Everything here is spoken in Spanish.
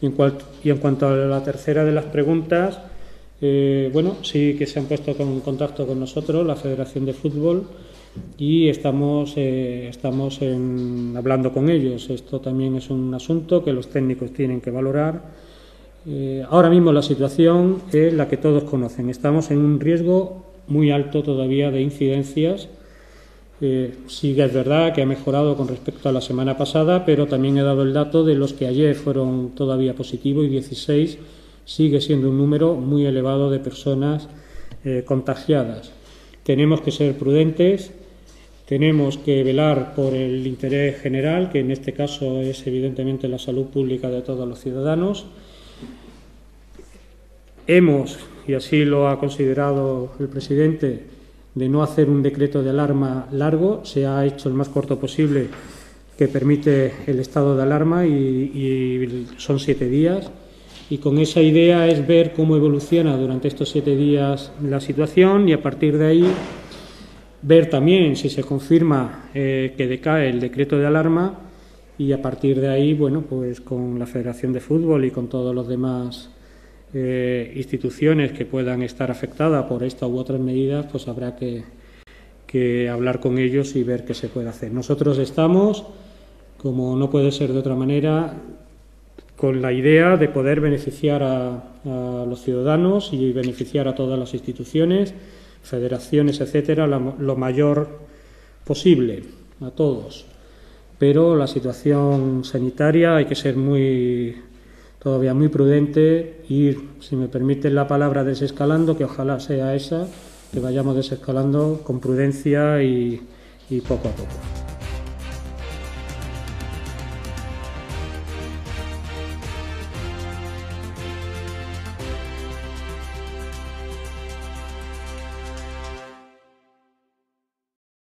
Y en, en cuanto a la tercera de las preguntas, eh, bueno, sí que se han puesto en contacto con nosotros, la Federación de Fútbol, y estamos, eh, estamos hablando con ellos. Esto también es un asunto que los técnicos tienen que valorar. Eh, ahora mismo la situación es la que todos conocen. Estamos en un riesgo muy alto todavía de incidencias. Sí que es verdad que ha mejorado con respecto a la semana pasada, pero también he dado el dato de los que ayer fueron todavía positivos y 16 sigue siendo un número muy elevado de personas eh, contagiadas. Tenemos que ser prudentes, tenemos que velar por el interés general, que en este caso es evidentemente la salud pública de todos los ciudadanos. Hemos, y así lo ha considerado el presidente, de no hacer un decreto de alarma largo, se ha hecho el más corto posible que permite el estado de alarma y, son siete días. Y con esa idea es ver cómo evoluciona durante estos siete días la situación y a partir de ahí ver también si se confirma eh, que decae el decreto de alarma y a partir de ahí, bueno, pues con la Federación de Fútbol y con todos los demás eh, instituciones que puedan estar afectadas por esta u otras medidas, pues habrá que, que hablar con ellos y ver qué se puede hacer. Nosotros estamos, como no puede ser de otra manera, con la idea de poder beneficiar a, los ciudadanos y beneficiar a todas las instituciones, federaciones, etcétera, lo mayor posible a todos. Pero la situación sanitaria hay que ser muy todavía muy prudente, ir, si me permiten la palabra, desescalando, que ojalá sea esa, que vayamos desescalando con prudencia y poco a poco.